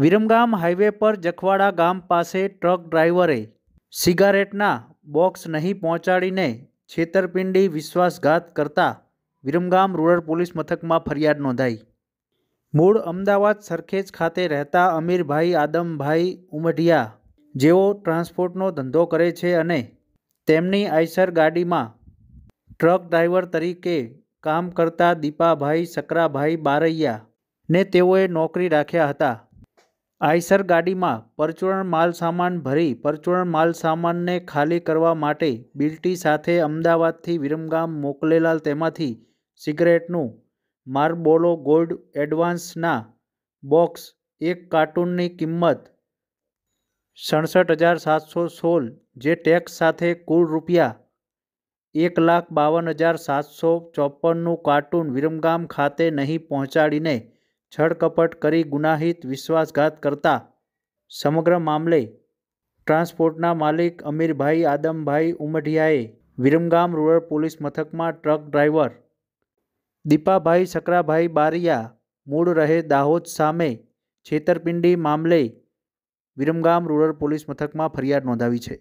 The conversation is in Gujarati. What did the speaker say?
વિરમગામ હાઈવે પર જખવાડા ગામ પાસે ટ્રક ડ્રાઈવરે સિગારેટના બોક્સ નહીં પહોંચાડીને છેતરપિંડી, વિશ્વાસઘાત કરતા વિરમગામ રૂરલ પોલીસ મથકમાં ફરિયાદ નોંધાઈ. મૂળ અમદાવાદ સરખેજ ખાતે રહેતા અમીરભાઈ આદમભાઈ ઉમઢિયા જેઓ ટ્રાન્સપોર્ટનો ધંધો કરે છે અને તેમની આઈસર ગાડીમાં ટ્રક ડ્રાઈવર તરીકે કામ કરતા દીપાભાઈ, સકરાભાઈ બારૈયા ને તેઓએ નોકરી રાખ્યા હતા. આઈસર ગાડીમાં પરચુરણ માલસામાન ભરી પરચુરણ માલસામાનને ખાલી કરવા માટે બિલ્ટી સાથે અમદાવાદથી વિરમગામ મોકલેલા તેમાંથી સિગરેટનું માર્બોલો ગોલ્ડ એડવાન્સના બોક્સ, એક કાર્ટૂનની કિંમત સડસઠ હજાર સાતસો સોળ, જે ટેક્સ સાથે કુલ રૂપિયા એક લાખ બાવન હજાર સાતસો ચોપનનું કાર્ટૂન વિરમગામ ખાતે નહીં પહોંચાડીને છળકપટ કરી ગુનાહિત વિશ્વાસઘાત કરતા સમગ્ર મામલે ટ્રાન્સપોર્ટના માલિક અમીરભાઈ આદમભાઈ ઉમઢિયાએ વિરમગામ રૂરલ પોલીસ મથકમાં ટ્રક ડ્રાઈવર દીપાભાઈ સકરાભાઈ બારિયા મૂળ રહે દાહોદ સામે છેતરપિંડી મામલે વિરમગામ રૂરલ પોલીસ મથકમાં ફરિયાદ નોંધાવી છે.